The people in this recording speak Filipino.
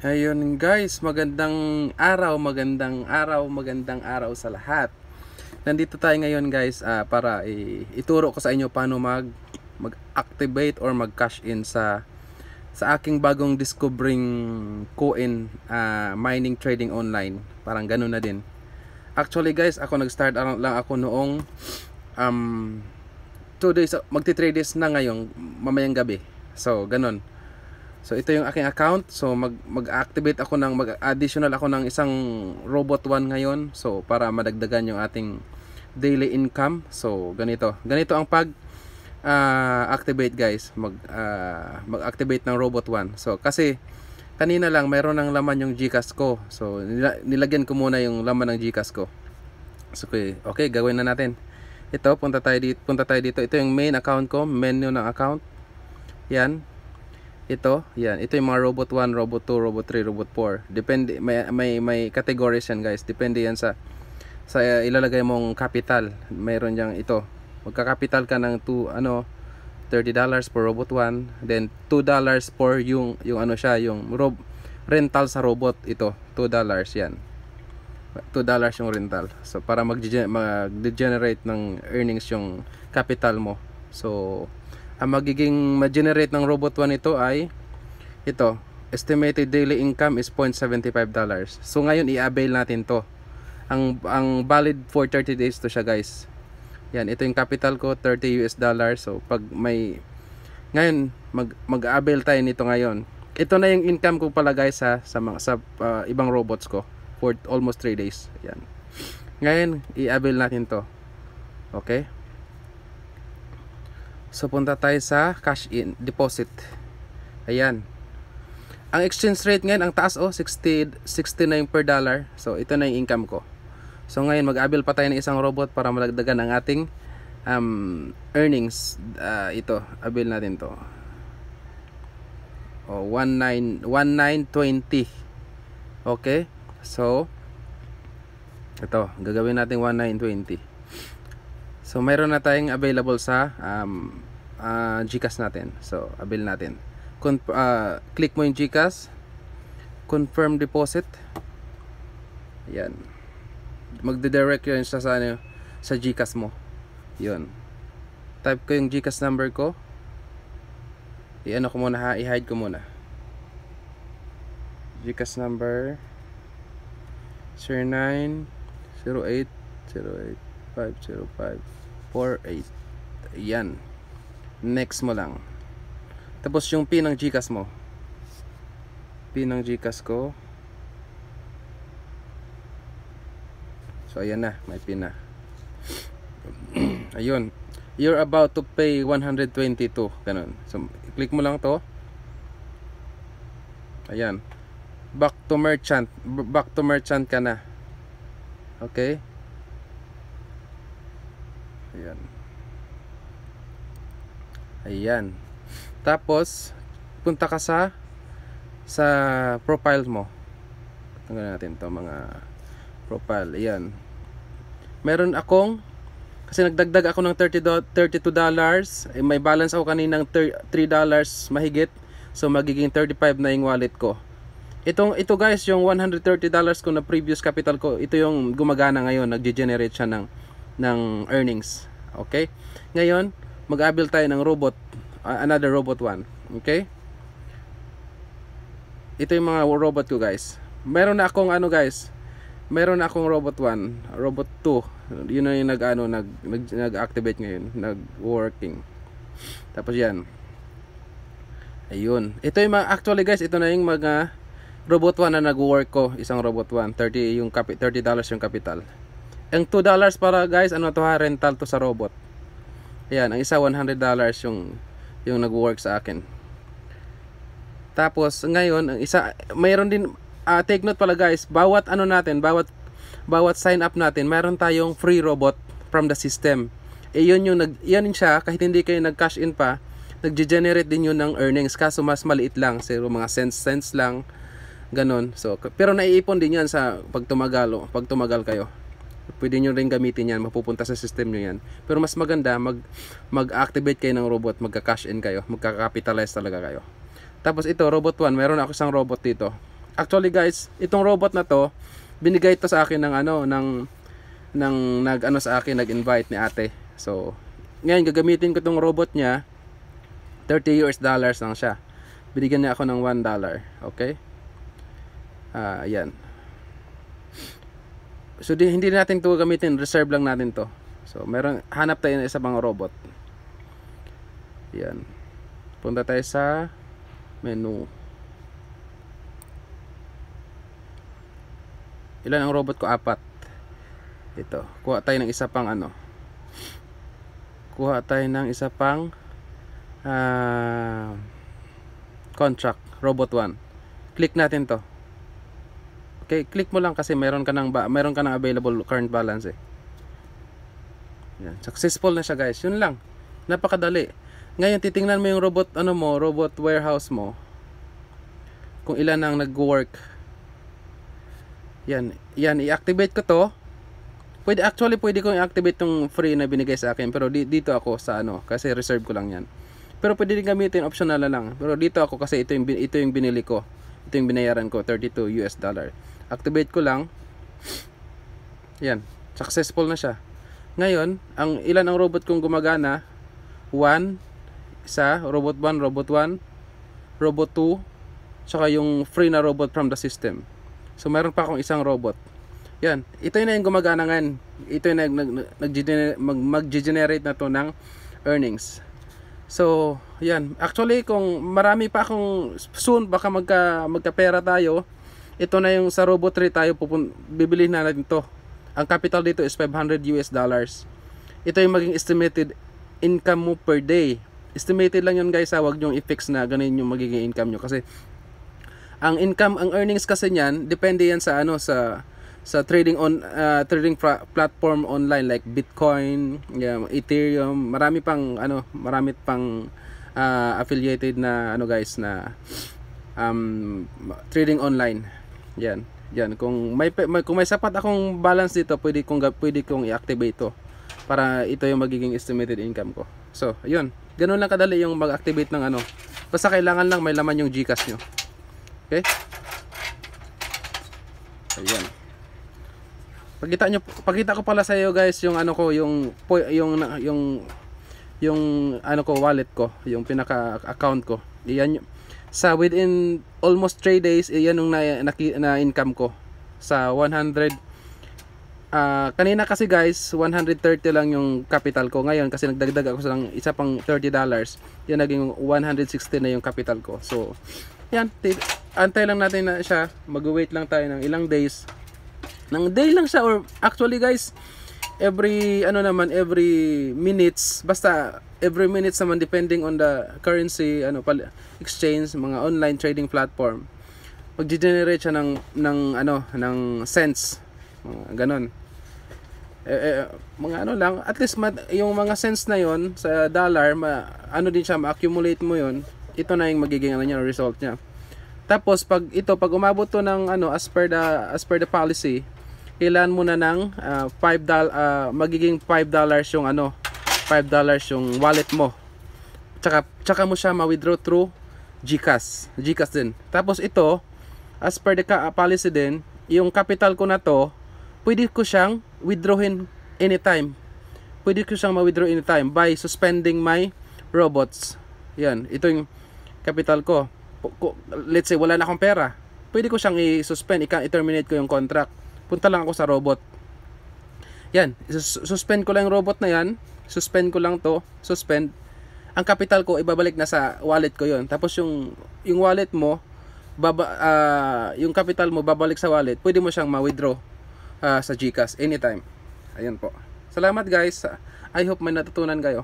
Ayun guys, magandang araw, magandang araw, magandang araw sa lahat. Nandito tayo ngayon guys ah, para i- ituro ko sa inyo paano mag mag-activate or mag-cash in sa sa aking bagong discovering coin ah, mining trading online. Parang ganun na din. Actually guys, ako nag-start lang ako noong um 2 days magti-3 days na ngayong mamayang gabi. So, ganun. So ito yung aking account. So mag mag-activate ako ng mag-additional ako ng isang robot one ngayon. So para madagdagan yung ating daily income. So ganito. Ganito ang pag ah, activate guys. Mag ah, mag-activate ng robot one. So kasi kanina lang mayroon ng laman yung GCash ko. So nila- nilagyan ko muna yung laman ng GCash ko. So okay, okay gawin na natin. Ito punta tayo dito, punta tayo dito. Ito yung main account ko, menu ng account. Yan, ito, yan. Ito yung mga robot 1, robot 2, robot 3, robot 4. Depende may may may categories yan, guys. Depende yan sa sa uh, ilalagay mong capital. Mayroon yang ito. Magka-capital ka ng 2 ano $30 per robot 1, then $2 per yung yung ano siya, yung rob, rental sa robot ito, $2 yan. $2 yung rental. So para mag-generate ng earnings yung capital mo. So ang magiging ma-generate ng robot 1 ito ay ito estimated daily income is $0.75 so ngayon i-avail natin to. Ang ang valid for 30 days to siya guys. Yan ito yung capital ko 30 US dollars. So pag may ngayon mag mag-avail tayo nito ngayon. Ito na yung income ko pala guys ha, sa mga sa uh, ibang robots ko for almost 3 days. Yan. Ngayon i-avail natin to. Okay So punta tayo sa cash in deposit. Ayan. Ang exchange rate ngayon ang taas oh 60 69 per dollar. So ito na yung income ko. So ngayon mag-abil pa tayo ng isang robot para malagdagan ang ating um, earnings. Uh, ito, abil natin to. Oh, 19 1920. Okay? So ito, gagawin natin 1920. So mayroon na tayong available sa um, uh, GCash natin. So avail natin. Con uh, click mo yung GCash. Confirm deposit. Yan. Magde-direct yun siya sa, ano, sa GCash mo. Yun. Type ko yung GCash number ko. I-ano ko muna ha. I-hide ko muna. GCash number 09 08 08 505 48 Ayan. Next mo lang. Tapos yung pin ng Gcash mo. Pin ng Gcash ko. So ayan na, may pin na. Ayun. You're about to pay 122. Ganun. So click mo lang to. Ayan. Back to merchant. Back to merchant ka na. Okay? Ayan. Ayan. Tapos, punta ka sa sa profile mo. Tanggalin natin to mga profile. Ayan. Meron akong kasi nagdagdag ako ng 30 do, 32 dollars. Eh, may balance ako kaninang 3 dollars mahigit. So magiging 35 na yung wallet ko. Itong ito guys, yung 130 dollars ko na previous capital ko, ito yung gumagana ngayon, nagge-generate siya ng ng earnings. Okay? Ngayon, mag-abil tayo ng robot, another robot one. Okay? Ito yung mga robot ko guys. Meron na akong ano guys, meron na akong robot 1, robot 2. Yun na yung nag ano nag nag, nag-activate ngayon, nag-working. Tapos yan. Ayun. Ito yung mga, actually guys, ito na yung mga robot 1 na nag-work ko, isang robot 1. 30 yung capi, 30 dollars yung capital. Ang 2 dollars para guys, ano to ha, rental to sa robot. Ayan, ang isa 100 dollars yung yung nag-work sa akin. Tapos ngayon, ang isa mayroon din uh, take note pala guys, bawat ano natin, bawat bawat sign up natin, mayroon tayong free robot from the system. Eh yun yung nag yan siya kahit hindi kayo nag-cash in pa, nagge-generate din yun ng earnings kaso mas maliit lang, zero mga cents cents lang ganon. So pero naiipon din yan sa pag tumagal, pag tumagal kayo pwede nyo rin gamitin yan, mapupunta sa system nyo yan. Pero mas maganda, mag, mag-activate kayo ng robot, magka-cash in kayo, magka-capitalize talaga kayo. Tapos ito, robot 1, meron ako isang robot dito. Actually guys, itong robot na to, binigay ito sa akin ng ano, ng ng nag ano sa akin, nag-invite ni ate. So, ngayon gagamitin ko tong robot niya. 30 US dollars lang siya. Binigyan niya ako ng 1 dollar. Okay? Ah, uh, yan. So, di, hindi natin to gamitin. Reserve lang natin to. So, meron, hanap tayo ng isa pang robot. Yan. Punta tayo sa menu. Ilan ang robot ko? Apat. Ito. Kuha tayo ng isa pang ano. Kuha tayo ng isa pang uh, contract. Robot 1. Click natin to. Okay, click mo lang kasi meron ka ng meron ka ng available current balance eh. Yan, successful na siya guys. Yun lang. Napakadali. Ngayon titingnan mo yung robot ano mo, robot warehouse mo. Kung ilan ang nag-work. Yan, yan i-activate ko to. Pwede actually pwede kong i-activate tong free na binigay sa akin pero di, dito ako sa ano kasi reserve ko lang yan. Pero pwede din gamitin optional na lang. Pero dito ako kasi ito yung ito yung binili ko. Ito yung binayaran ko 32 US dollar activate ko lang. Yan. Successful na siya. Ngayon ang ilan ang robot kong gumagana? 1 isa robot 1 robot 1 robot 2 saka yung free na robot from the system. So meron pa akong isang robot. Yan. Ito na yung gumagana ngayon. Ito yung nag, nag, nag, mag, mag-generate na to ng earnings. So yan. Actually kung marami pa akong soon baka magka magkapera tayo ito na yung sa Robot 3 tayo pupun bibili na natin to. Ang capital dito is 500 US dollars. Ito yung maging estimated income mo per day. Estimated lang yun guys ha, wag nyo i-fix na ganun yung magiging income nyo kasi ang income, ang earnings kasi niyan, depende yan sa ano sa sa trading on uh, trading platform online like Bitcoin, yeah, Ethereum, marami pang ano, marami pang uh, affiliated na ano guys na um, trading online. Yan. Yan, kung may, may kung may sapat akong balance dito, pwede kong pwede kong i-activate to para ito yung magiging estimated income ko. So, ayun. Ganun lang kadali yung mag-activate ng ano. Basta kailangan lang may laman yung GCash nyo. Okay? Ayan. Pagkita nyo, pagkita ko pala sa iyo guys yung ano ko, yung yung yung yung ano ko wallet ko, yung pinaka account ko. Iyan sa within almost 3 days eh, yan yung na, na, income ko. Sa 100 uh, ah, kanina kasi guys 130 lang yung capital ko. Ngayon kasi nagdagdag ako sa isa pang 30 dollars yan naging 160 na yung capital ko. So yan antay lang natin na siya. Mag-wait lang tayo ng ilang days. Ng day lang siya or actually guys every ano naman every minutes basta every minutes naman depending on the currency ano exchange mga online trading platform magge-generate siya ng ng ano ng cents mga ganon. Eh, eh, mga ano lang at least mat, yung mga cents na yon sa dollar ma, ano din siya ma-accumulate mo yon ito na yung magiging ano niya result niya. Tapos pag ito pag umabot to ng ano as per the as per the policy kailan mo na ng uh, 5 dollars uh, magiging 5 dollars yung ano 5 dollars yung wallet mo. Tsaka, tsaka mo siya ma-withdraw through GCash. GCash din. Tapos ito as per the policy din yung capital ko na to pwede ko siyang withdrawin anytime. Pwede ko siyang ma-withdraw anytime by suspending my robots. Yan ito yung capital ko. Let's say wala na akong pera pwede ko siyang i-suspend i-terminate ko yung contract punta lang ako sa robot. Yan suspend ko lang yung robot na yan. Suspend ko lang to. Suspend. Ang capital ko ibabalik na sa wallet ko yon tapos yung yung wallet mo baba, uh, yung capital mo babalik sa wallet. Pwede mo siyang ma-withdraw uh, sa GCash anytime. Ayan po. Salamat guys. I hope may natutunan kayo